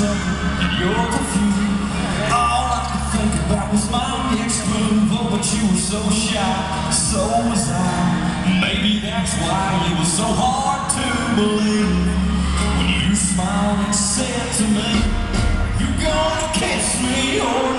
sudden and you're confused All I could think about was my next move. Oh, but you were so shy, so was I. Maybe that's why it was so hard to believe. When you smiled and said to me You're gonna kiss me, oh